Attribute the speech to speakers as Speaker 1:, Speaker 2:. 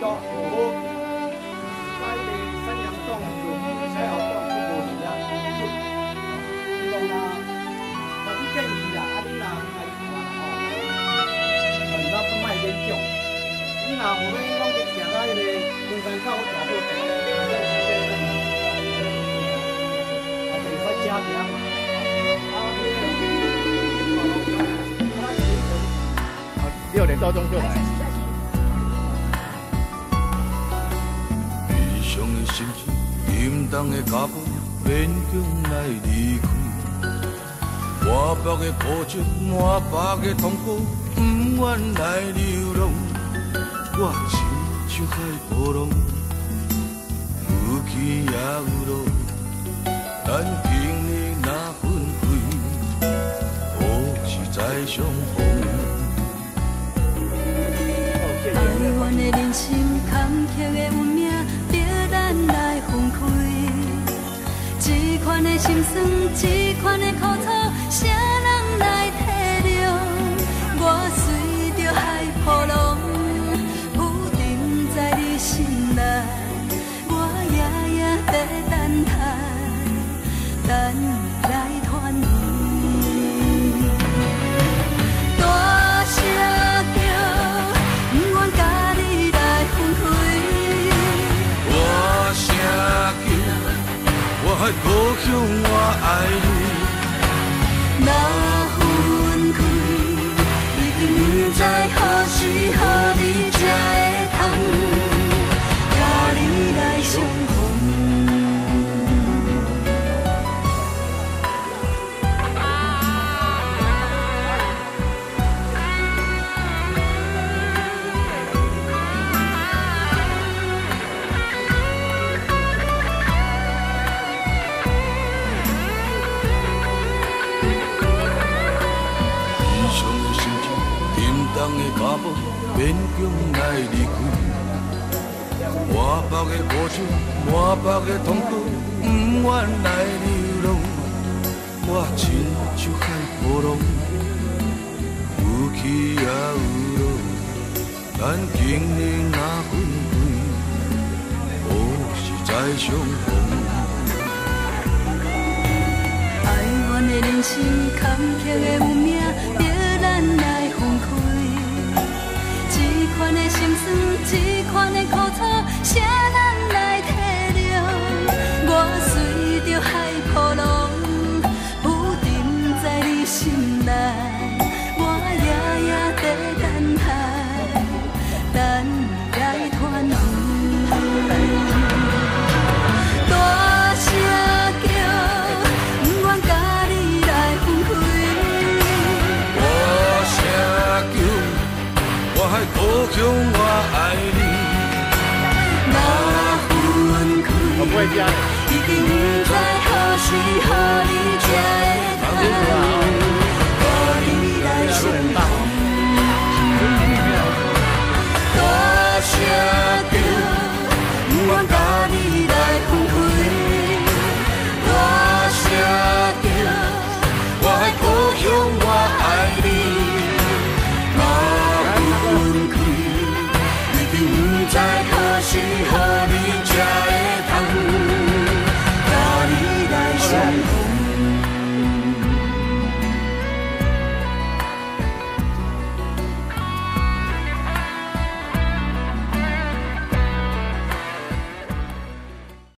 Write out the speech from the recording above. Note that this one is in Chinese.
Speaker 1: 都无在个三阳洞就才好洞就无去啊。希望啊，我是建议啦，啊你若来看吼，咱不卖勉强。你若后尾拢去行到迄个中山口大货店，啊，就是发家庭嘛。啊，
Speaker 2: 心情，沉重的脚步，勉强来离开。满腹的苦情，满腹的痛苦，不愿来流浪。我亲像海波浪，有起也有落，咱今日若分开，何时再相逢？
Speaker 3: 哀怨的人生，坎坷的运命，款的心酸，这款的苦楚，谁人来体谅？我随着海波浪，浮沉在你心内。我夜夜在等待，等
Speaker 2: 我爱你。沉重的脚步，勉强来离开。满腹的苦情，满腹的痛苦，不愿来流浪。我亲像海波浪，有起也有落。咱今日若分开，何时再相逢？
Speaker 3: 哀怨的人生，坎坷的运命，心酸，这款的苦楚，谁人来体谅？我随着海波浪，浮沉在你心内。我夜夜在等待，等你来团圆。大声叫，不愿甲你来分开。
Speaker 2: 我声叫，我的故乡，
Speaker 3: 开，
Speaker 4: 我的。
Speaker 3: 已经不知何时何日才会通，甲你来相逢。大声叫，不愿甲